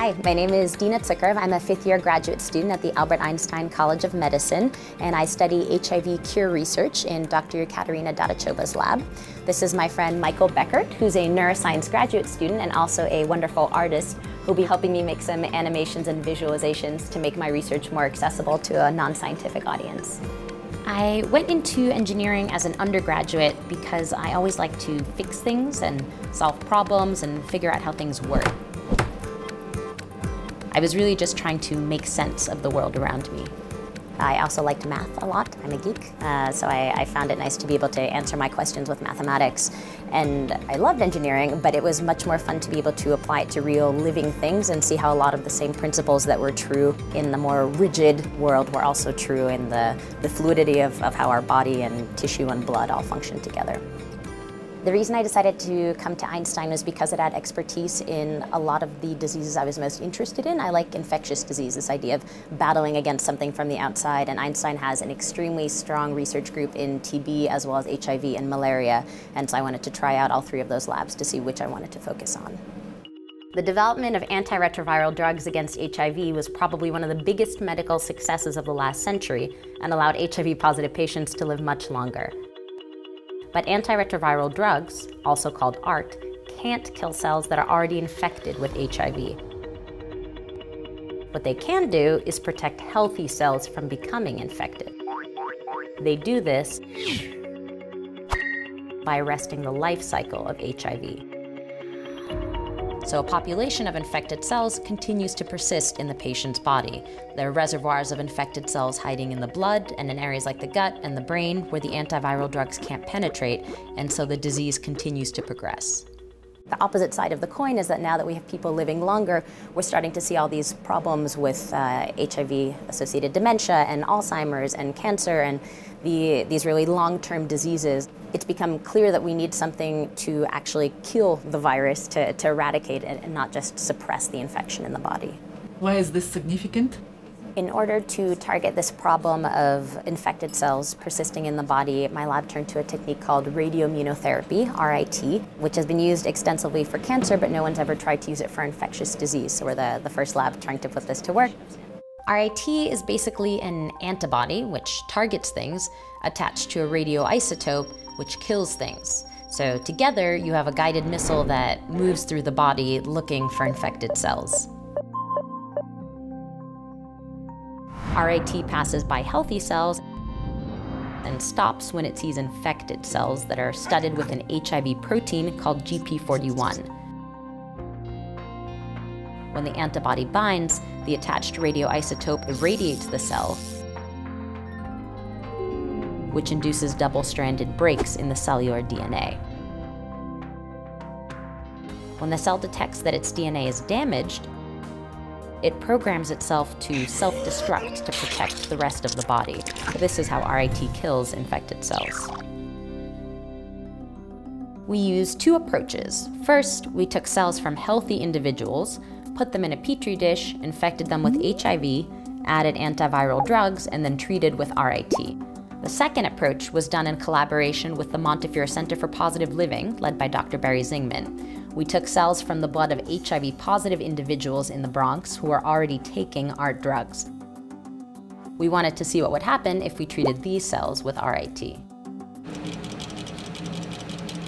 Hi, my name is Dina Tsukrov. I'm a fifth year graduate student at the Albert Einstein College of Medicine, and I study HIV cure research in Dr. Katerina Dadachova's lab. This is my friend Michael Beckert, who's a neuroscience graduate student and also a wonderful artist who'll be helping me make some animations and visualizations to make my research more accessible to a non-scientific audience. I went into engineering as an undergraduate because I always like to fix things and solve problems and figure out how things work. I was really just trying to make sense of the world around me. I also liked math a lot. I'm a geek, uh, so I, I, found it nice to be able to answer my questions with mathematics. And I loved engineering, but it was much more fun to be able to apply it to real living things and see how a lot of the same principles that were true in the more rigid world were also true in the, the fluidity of, of how our body and tissue and blood all function together. The reason I decided to come to Einstein was because it had expertise in a lot of the diseases I was most interested in. I like infectious disease, this idea of battling against something from the outside, and Einstein has an extremely strong research group in TB as well as HIV and malaria, and so I wanted to try out all three of those labs to see which I wanted to focus on. The development of antiretroviral drugs against HIV was probably one of the biggest medical successes of the last century and allowed HIV positive patients to live much longer. But antiretroviral drugs, also called ART, can't kill cells that are already infected with HIV. What they can do is protect healthy cells from becoming infected. They do this by arresting the life cycle of HIV. So a population of infected cells continues to persist in the patient's body. There are reservoirs of infected cells hiding in the blood and in areas like the gut and the brain where the antiviral drugs can't penetrate, and so the disease continues to progress. The opposite side of the coin is that now that we have people living longer, we're starting to see all these problems with uh, HIV-associated dementia and Alzheimer's and cancer and the, these really long-term diseases. It's become clear that we need something to actually kill the virus, to, to eradicate it, and not just suppress the infection in the body. Why is this significant? In order to target this problem of infected cells persisting in the body, my lab turned to a technique called radioimmunotherapy, RIT, which has been used extensively for cancer, but no one's ever tried to use it for infectious disease. So we're the, the first lab trying to put this to work. RIT is basically an antibody, which targets things, attached to a radioisotope, which kills things. So together, you have a guided missile that moves through the body looking for infected cells. RIT passes by healthy cells and stops when it sees infected cells that are studded with an HIV protein called GP41. When the antibody binds, the attached radioisotope irradiates the cell, which induces double-stranded breaks in the cellular DNA. When the cell detects that its DNA is damaged, it programs itself to self-destruct to protect the rest of the body. This is how RIT kills infected cells. We used two approaches. First, we took cells from healthy individuals, put them in a petri dish, infected them with HIV, added antiviral drugs, and then treated with RIT. The second approach was done in collaboration with the Montefiore Center for Positive Living, led by Dr. Barry Zingman. We took cells from the blood of HIV positive individuals in the Bronx who are already taking ART drugs. We wanted to see what would happen if we treated these cells with RIT.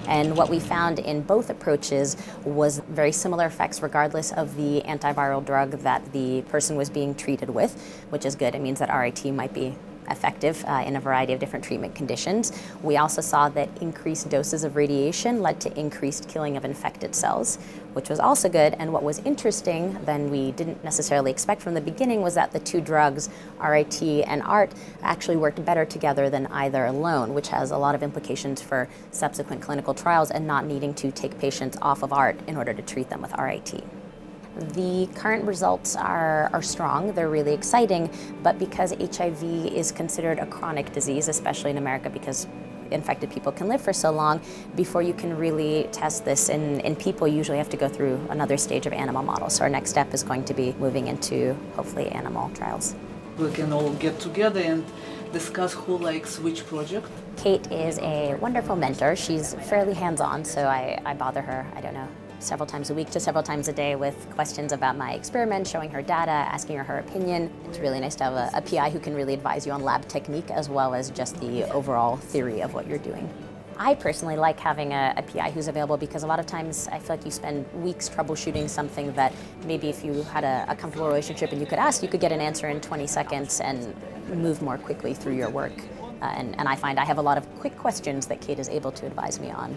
And what we found in both approaches was very similar effects regardless of the antiviral drug that the person was being treated with, which is good. It means that RIT might be effective uh, in a variety of different treatment conditions. We also saw that increased doses of radiation led to increased killing of infected cells, which was also good. And what was interesting, then we didn't necessarily expect from the beginning, was that the two drugs, RIT and ART, actually worked better together than either alone, which has a lot of implications for subsequent clinical trials and not needing to take patients off of ART in order to treat them with RIT. The current results are, are strong, they're really exciting, but because HIV is considered a chronic disease, especially in America because infected people can live for so long, before you can really test this in, in people, you usually have to go through another stage of animal models. So our next step is going to be moving into, hopefully, animal trials. We can all get together and discuss who likes which project. Kate is a wonderful mentor. She's fairly hands-on, so I, I bother her, I don't know, several times a week to several times a day with questions about my experiment, showing her data, asking her her opinion. It's really nice to have a, a PI who can really advise you on lab technique as well as just the overall theory of what you're doing. I personally like having a, a, PI who's available because a lot of times I feel like you spend weeks troubleshooting something that maybe if you had a, a, comfortable relationship and you could ask, you could get an answer in 20 seconds and move more quickly through your work. Uh, and, and I find I have a lot of quick questions that Kate is able to advise me on.